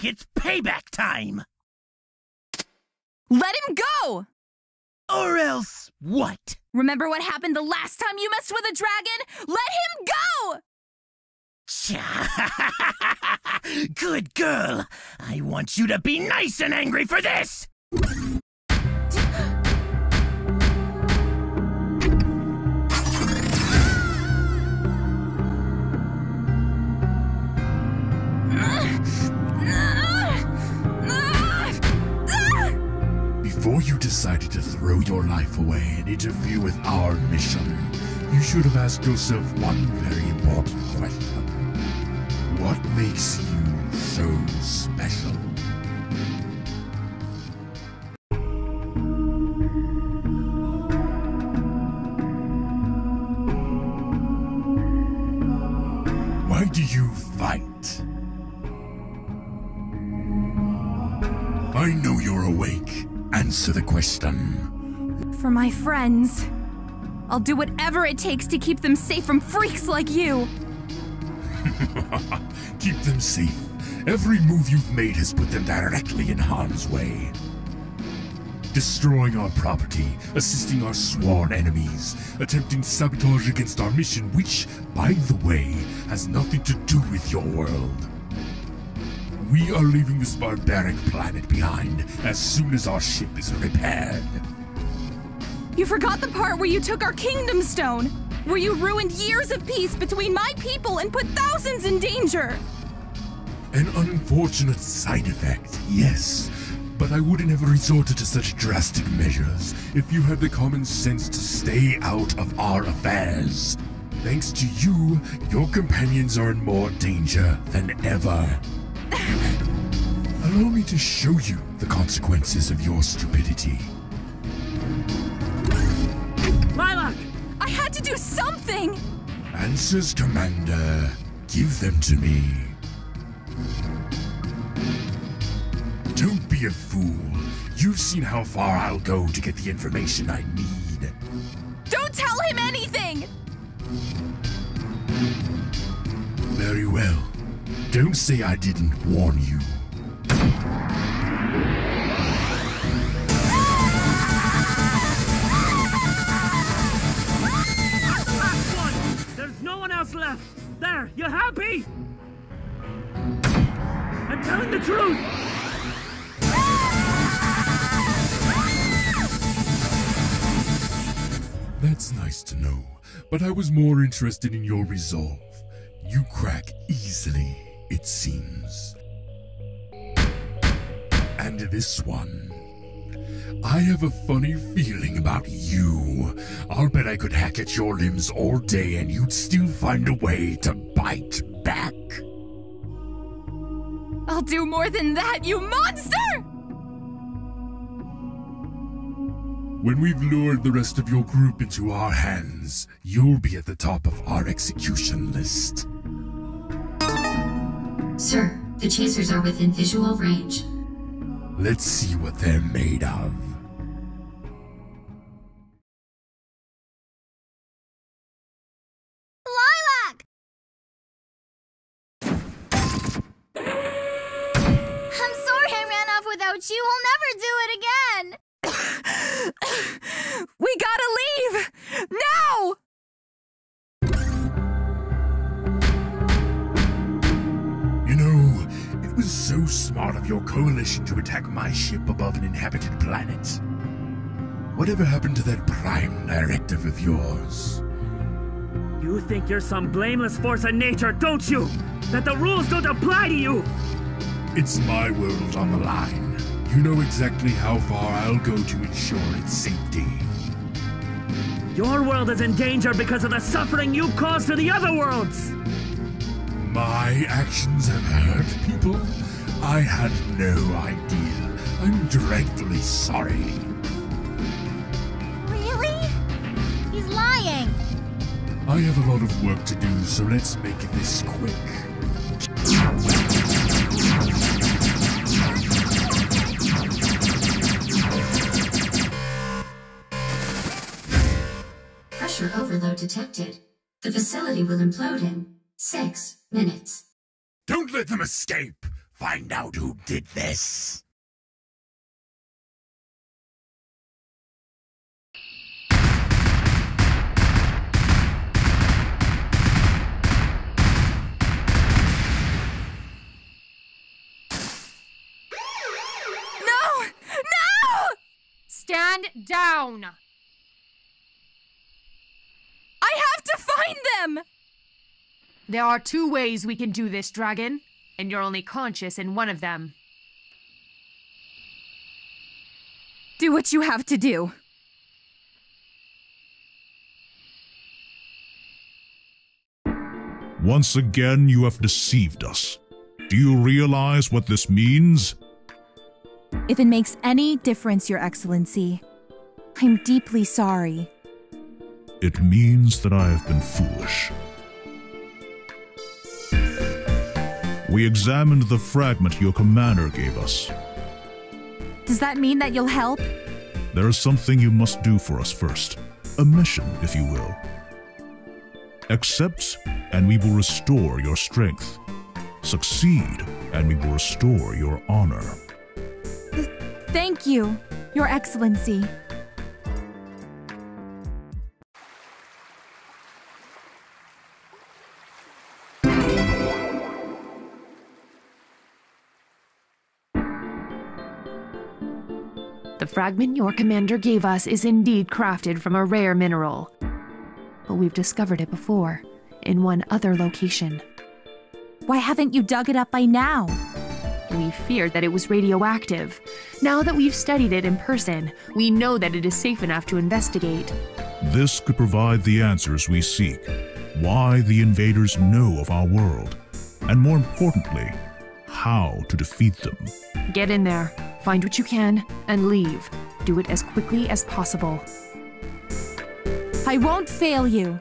like it's payback time! Let him go! Or else what? Remember what happened the last time you messed with a dragon? Let him go! Good girl! I want you to be nice and angry for this! Before you decided to throw your life away and interfere with our mission, you should have asked yourself one very important question. What makes you so special? Answer the question. For my friends. I'll do whatever it takes to keep them safe from freaks like you. keep them safe. Every move you've made has put them directly in harm's way. Destroying our property, assisting our sworn enemies, attempting sabotage against our mission, which, by the way, has nothing to do with your world. We are leaving this barbaric planet behind as soon as our ship is repaired. You forgot the part where you took our kingdom stone, where you ruined years of peace between my people and put thousands in danger. An unfortunate side effect, yes. But I wouldn't have resorted to such drastic measures if you had the common sense to stay out of our affairs. Thanks to you, your companions are in more danger than ever. Allow me to show you the consequences of your stupidity. Lilac! I had to do something! Answers, Commander. Give them to me. Don't be a fool. You've seen how far I'll go to get the information I need. Don't tell him anything! Very well. Don't say I didn't warn you. Last one. There's no one else left. There, you happy? I'm telling the truth. That's nice to know, but I was more interested in your resolve. You crack easily, it seems. And this one. I have a funny feeling about you. I'll bet I could hack at your limbs all day and you'd still find a way to bite back. I'll do more than that, you monster! When we've lured the rest of your group into our hands, you'll be at the top of our execution list. Sir, the chasers are within visual range. Let's see what they're made of. Lilac! I'm sorry I ran off without you. I'll never do it again. we gotta leave! Now! It was so smart of your coalition to attack my ship above an inhabited planet. Whatever happened to that prime directive of yours? You think you're some blameless force of nature, don't you? That the rules don't apply to you! It's my world on the line. You know exactly how far I'll go to ensure its safety. Your world is in danger because of the suffering you caused to the other worlds! My actions have hurt people? I had no idea. I'm dreadfully sorry. Really? He's lying. I have a lot of work to do, so let's make this quick. Pressure overload detected. The facility will implode in six minutes. Don't let them escape! Find out who did this. No! No! Stand down! I have to find them! There are two ways we can do this, dragon, and you're only conscious in one of them. Do what you have to do. Once again, you have deceived us. Do you realize what this means? If it makes any difference, Your Excellency, I'm deeply sorry. It means that I have been foolish. We examined the fragment your commander gave us. Does that mean that you'll help? There is something you must do for us first. A mission, if you will. Accept, and we will restore your strength. Succeed, and we will restore your honor. Thank you, Your Excellency. Fragment your commander gave us is indeed crafted from a rare mineral. But we've discovered it before, in one other location. Why haven't you dug it up by now? We feared that it was radioactive. Now that we've studied it in person, we know that it is safe enough to investigate. This could provide the answers we seek. Why the invaders know of our world. And more importantly, how to defeat them. Get in there, find what you can, and leave. Do it as quickly as possible. I won't fail you.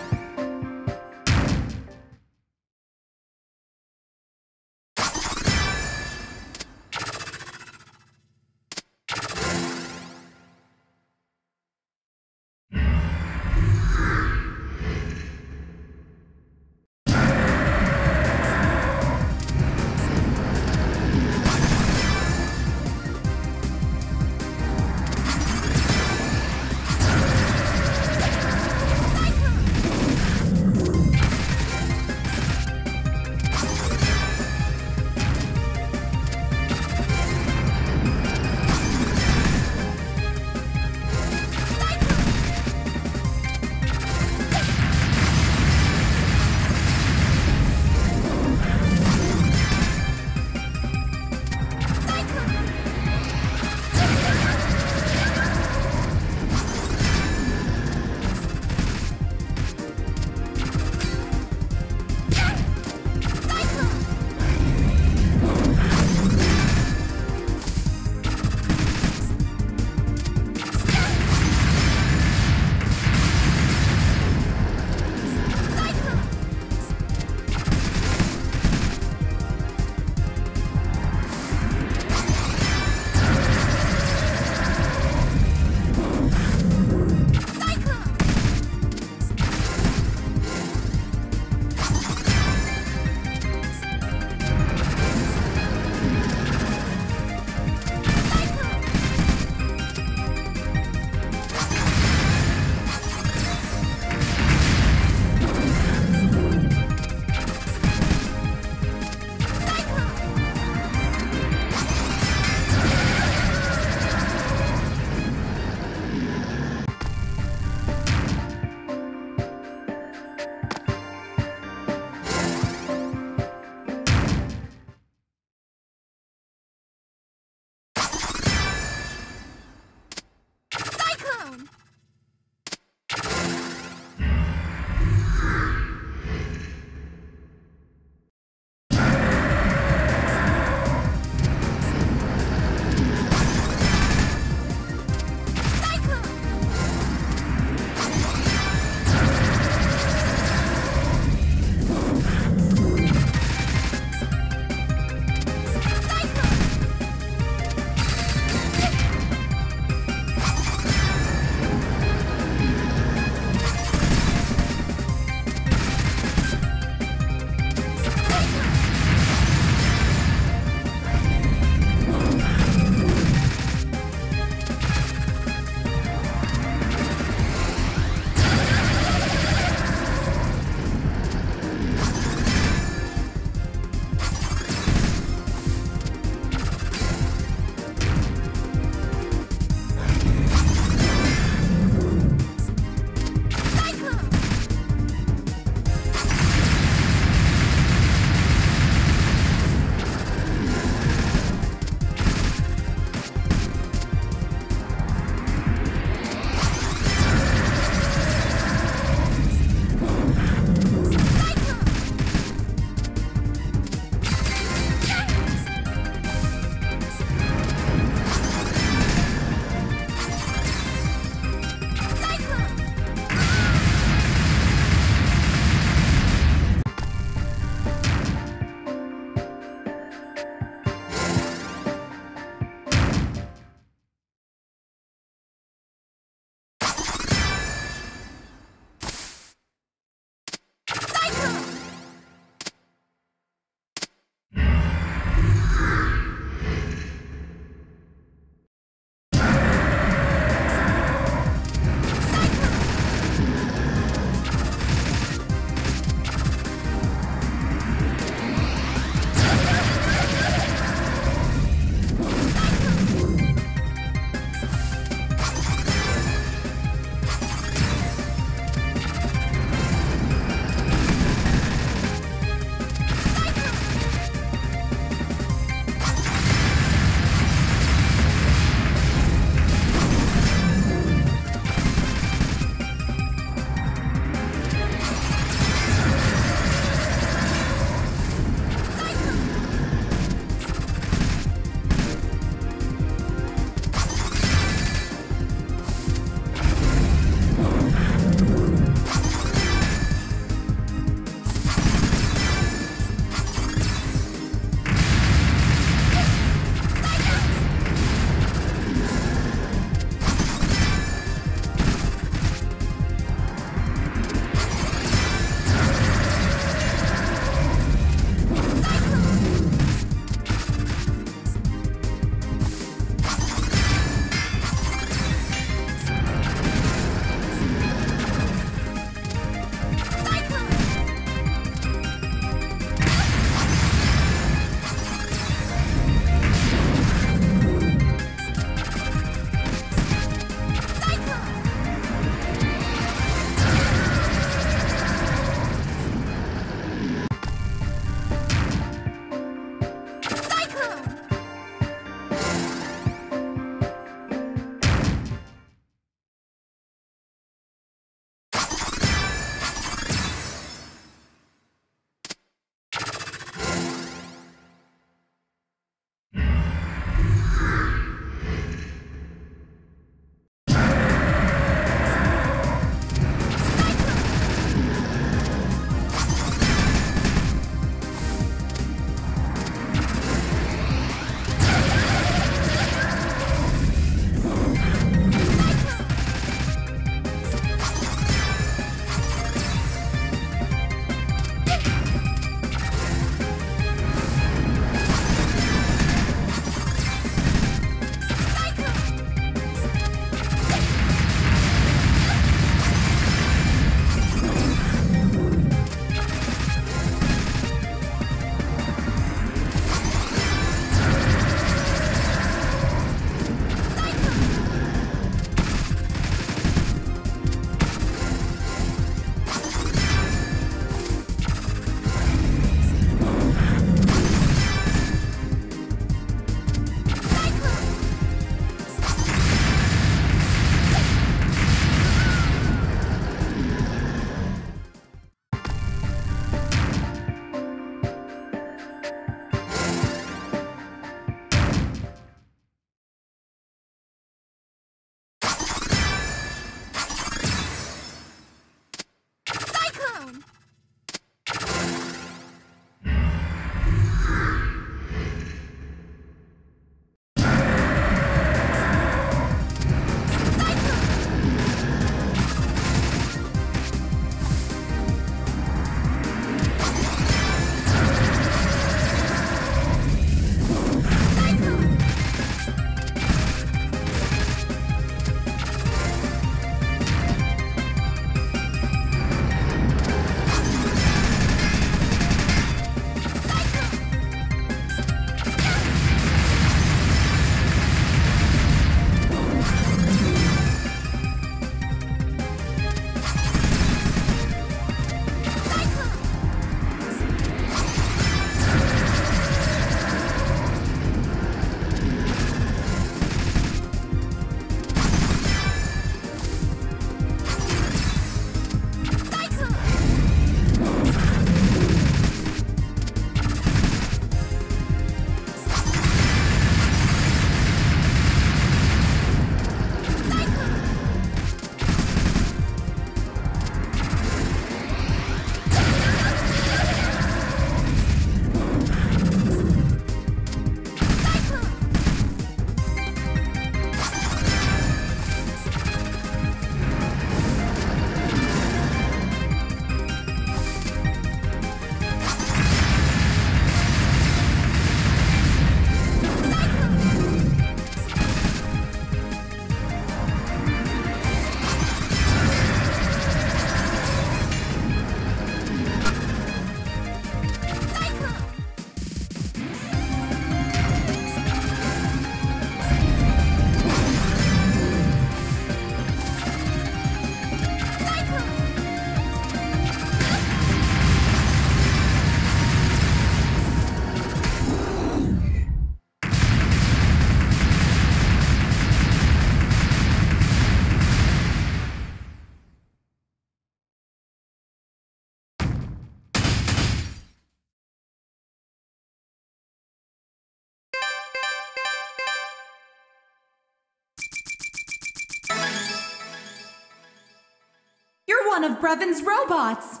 One of Brevon's robots.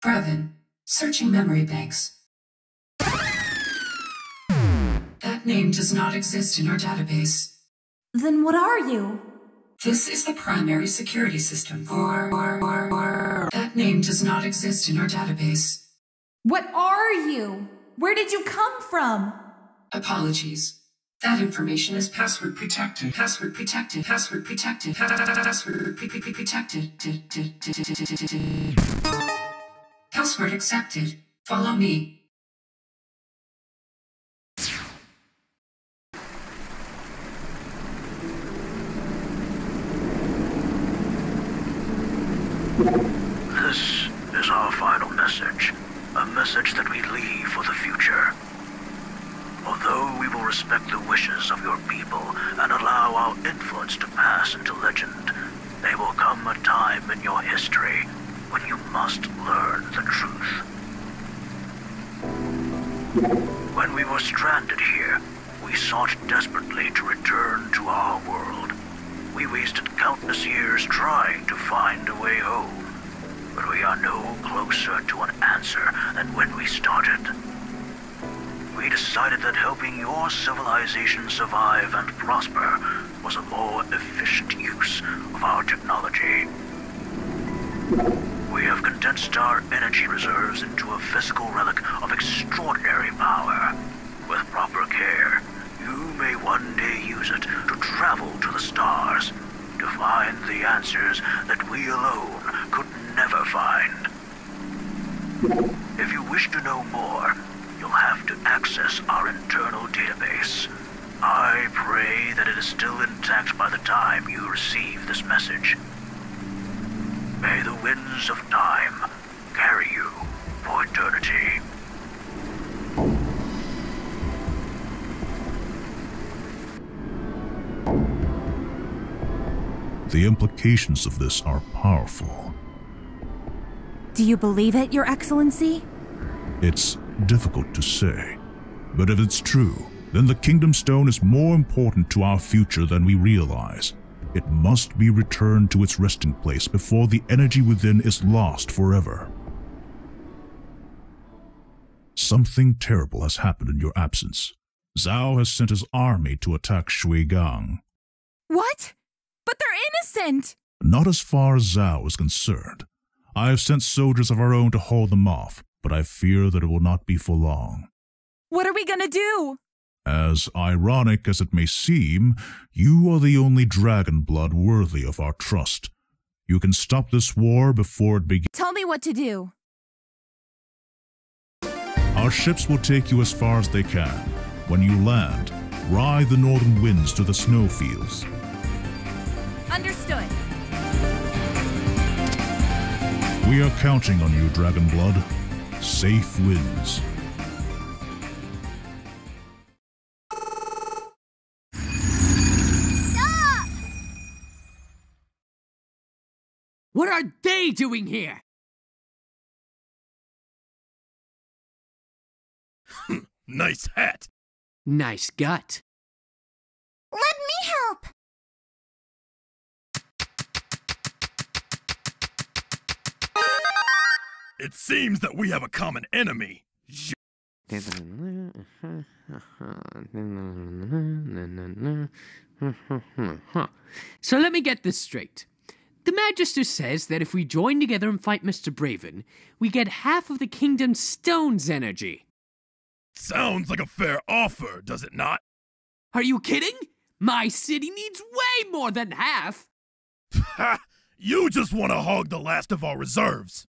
Brevon, searching memory banks. That name does not exist in our database. Then what are you? This is the primary security system for. That name does not exist in our database. What are you? Where did you come from? Apologies. That information is password protected. Password protected. Password protected. Password protected. Password accepted. Follow me. This is our final message. A message that we leave for the future. Although we will respect the wishes of your people and allow our influence to pass into legend, there will come a time in your history when you must learn the truth. When we were stranded here, we sought desperately to return to our world. We wasted countless years trying to find a way home, but we are no closer to an answer than when we started. We decided that helping your civilization survive and prosper was a more efficient use of our technology. We have condensed our energy reserves into a physical relic of extraordinary power. With proper care, you may one day use it to travel to the stars, to find the answers that we alone could never find. If you wish to know more, you'll have to access our internal database. I pray that it is still intact by the time you receive this message. May the winds of time carry you for eternity. The implications of this are powerful. Do you believe it, Your Excellency? It's difficult to say. But if it's true, then the Kingdom Stone is more important to our future than we realize. It must be returned to its resting place before the energy within is lost forever. Something terrible has happened in your absence. Zao has sent his army to attack Shuigang. What? But they're innocent! Not as far as Zao is concerned. I have sent soldiers of our own to hold them off, but I fear that it will not be for long. What are we gonna do? As ironic as it may seem, you are the only dragon blood worthy of our trust. You can stop this war before it begins. Tell me what to do. Our ships will take you as far as they can. When you land, ride the northern winds to the snowfields. Understood. We are counting on you, Dragon Blood. Safe wins. Stop! What are they doing here? Nice hat. Nice gut. It seems that we have a common enemy. So let me get this straight. The Magister says that if we join together and fight Mr. Brevon, we get half of the Kingdom Stone's energy. Sounds like a fair offer, does it not? Are you kidding? My city needs way more than half. Ha! You just want to hog the last of our reserves.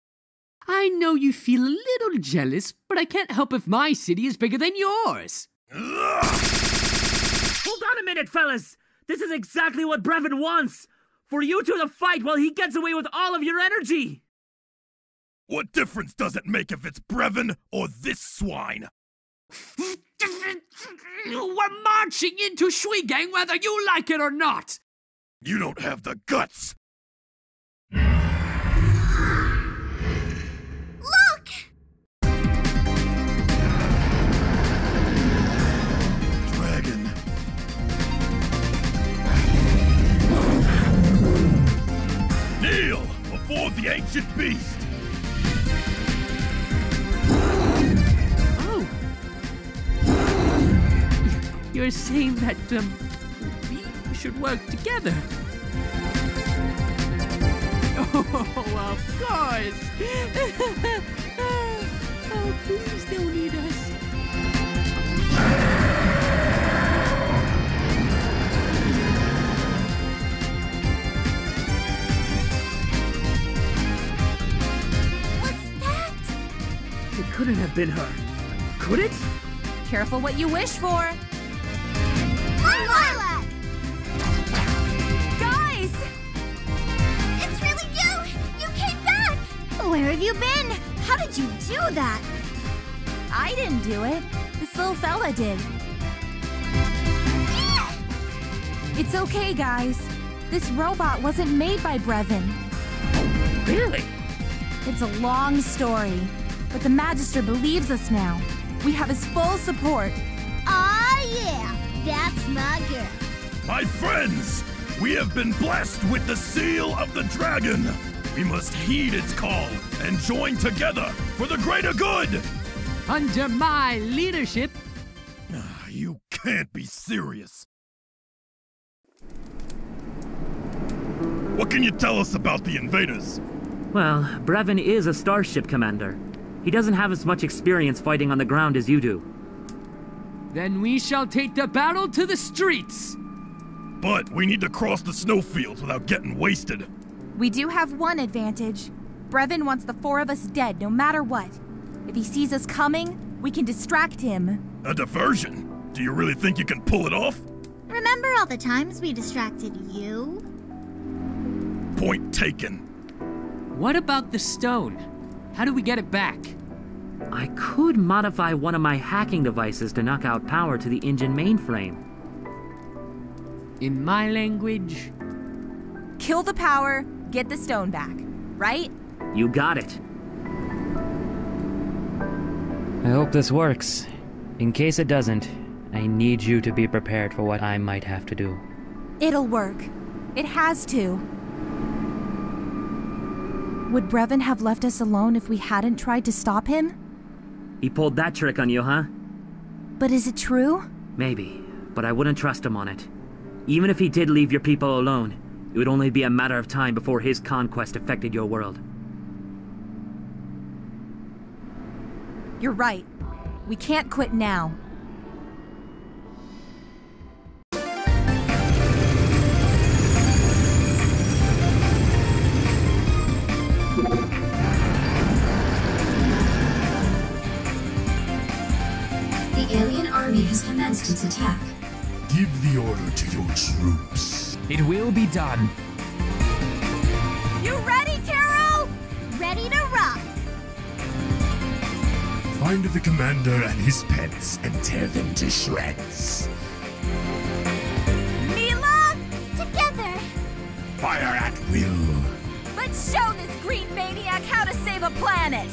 I know you feel a little jealous, but I can't help if my city is bigger than yours. Hold on a minute, fellas! This is exactly what Brevon wants! For you two to fight while he gets away with all of your energy! What difference does it make if it's Brevon or this swine? We're marching into Shuigang whether you like it or not. You don't have the guts. Ancient beast! Oh! You're saying that, um, we should work together? Oh, of course! oh, please don't eat us. Couldn't have been her. Could it? Careful what you wish for. Lilac! Guys! It's really you! You came back! Where have you been? How did you do that? I didn't do it. This little fella did. It's okay, guys. This robot wasn't made by Brevon. Really? It's a long story, but the Magister believes us now. We have his full support. Ah, yeah! That's my girl. My friends, we have been blessed with the seal of the dragon. We must heed its call and join together for the greater good. Under my leadership, You can't be serious. What can you tell us about the invaders? Well, Brevon is a starship commander. He doesn't have as much experience fighting on the ground as you do. then we shall take the battle to the streets. But we need to cross the snowfields without getting wasted. We do have one advantage. Brevon wants the four of us dead no matter what. If he sees us coming, we can distract him. A diversion? Do you really think you can pull it off? Remember all the times we distracted you? Point taken. What about the stone? How do we get it back? I could modify one of my hacking devices to knock out power to the engine mainframe. In my language, Kill the power, get the stone back. Right? You got it. I hope this works. In case it doesn't, I need you to be prepared for what I might have to do. It'll work. It has to. Would Brevon have left us alone if we hadn't tried to stop him? He pulled that trick on you, huh? But is it true? Maybe, but I wouldn't trust him on it. Even if he did leave your people alone, it would only be a matter of time before his conquest affected your world. You're right. We can't quit now. Alien army has commenced its attack. Give the order to your troops. It will be done. You ready, Carol? Ready to rock! Find the commander and his pets and tear them to shreds. Milla? Together! Fire at will. Let's show this green maniac how to save a planet!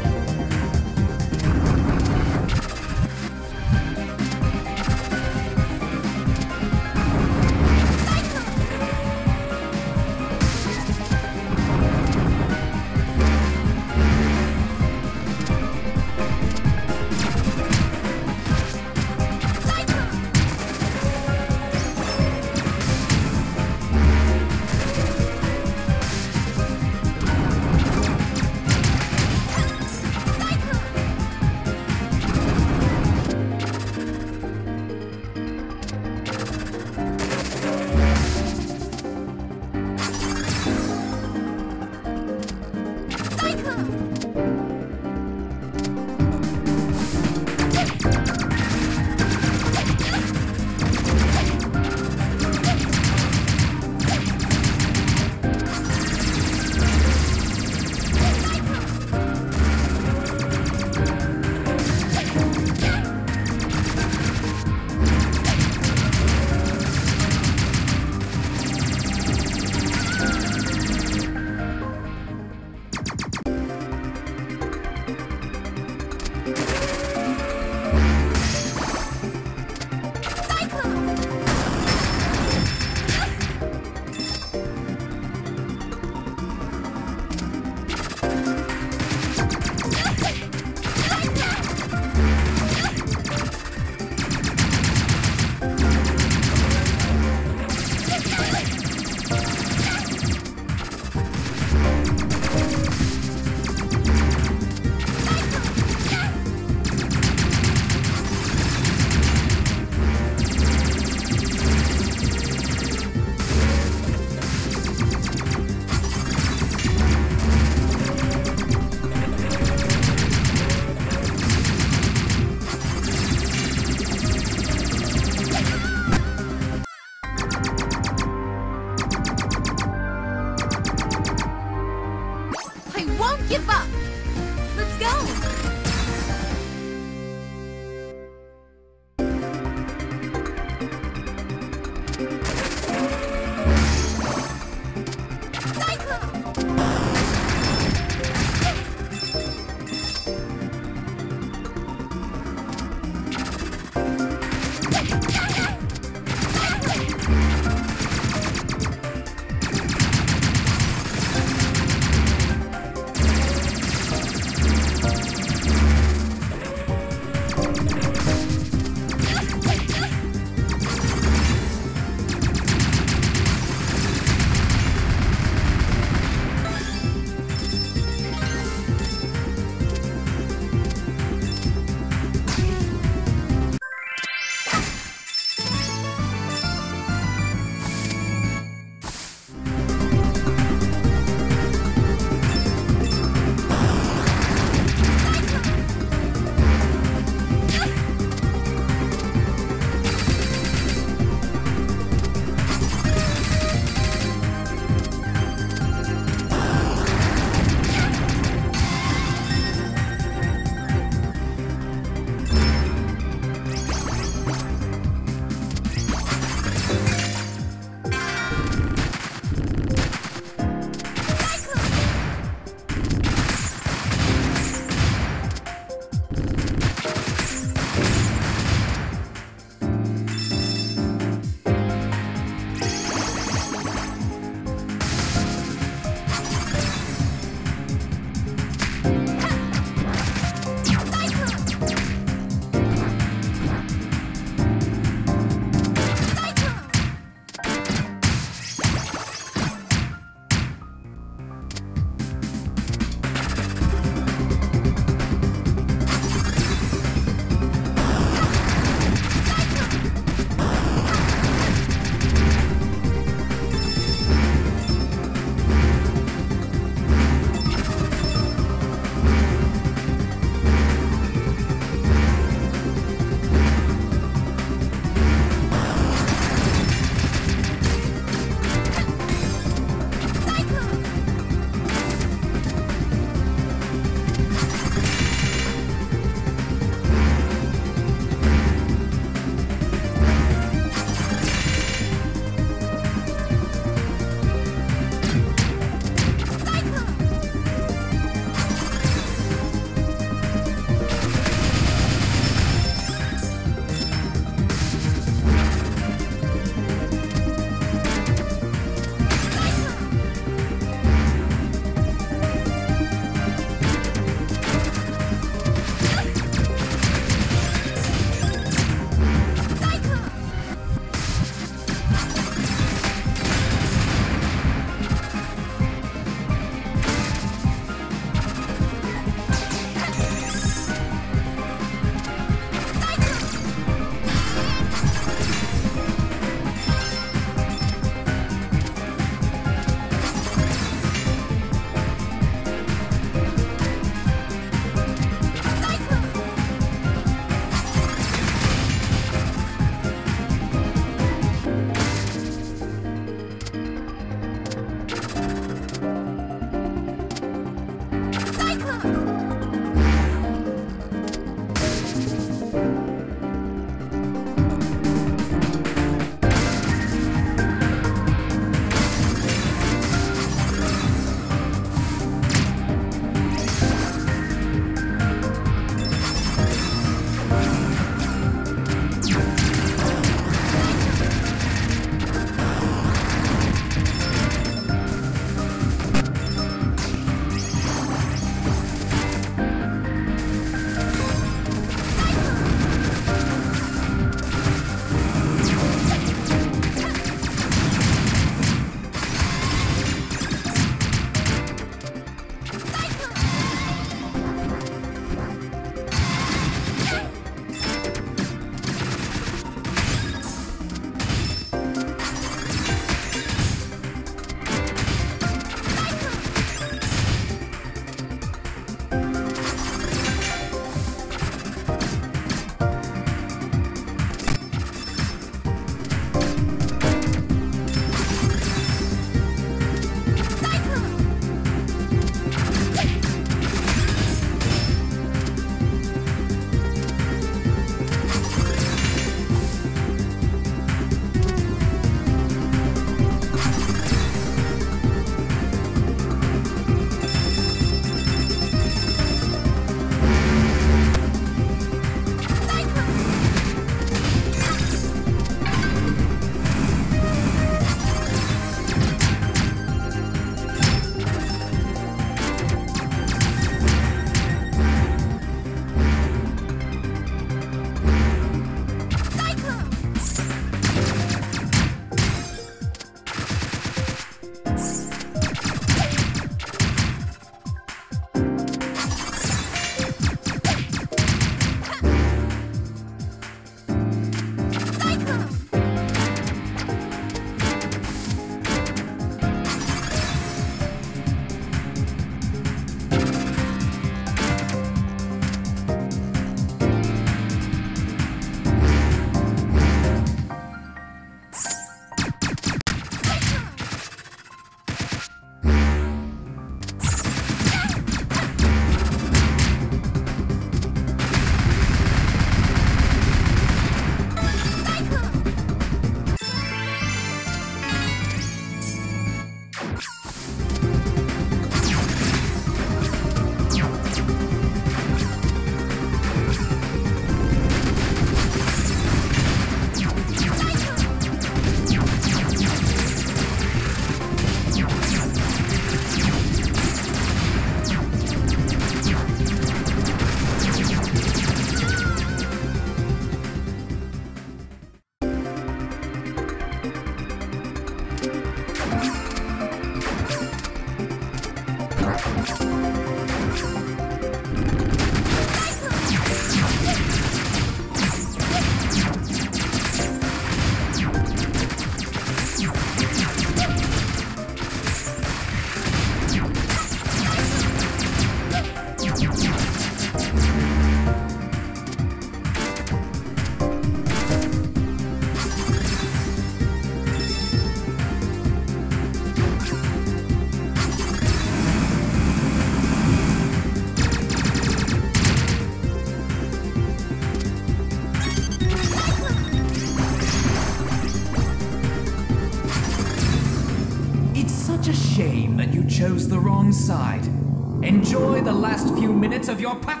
Of your pathetic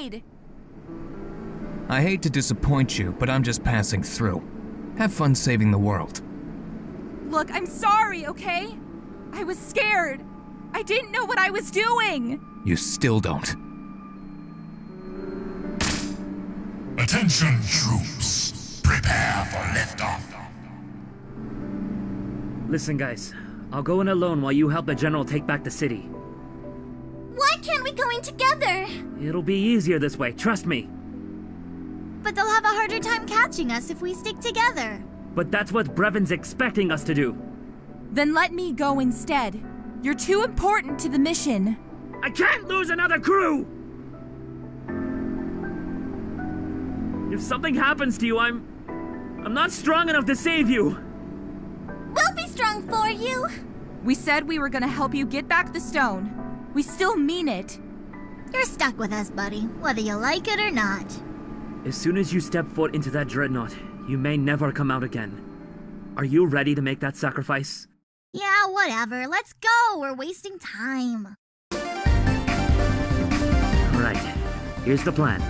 Spade! I hate to disappoint you, but I'm just passing through. Have fun saving the world. Look, I'm sorry, okay? I was scared. I didn't know what I was doing. You still don't. Attention, troops. Prepare for liftoff. Listen, guys. I'll go in alone while you help the general take back the city. In together? It'll be easier this way, trust me. But they'll have a harder time catching us if we stick together. But that's what Brevon's expecting us to do. Then let me go instead. You're too important to the mission. I can't lose another crew! If something happens to you, I'm. I'm not strong enough to save you! We'll be strong for you! We said we were gonna help you get back the stone. We still mean it. You're stuck with us, buddy, whether you like it or not. As soon as you step foot into that dreadnought, you may never come out again. Are you ready to make that sacrifice? Yeah, whatever. Let's go. We're wasting time. Alright, here's the plan.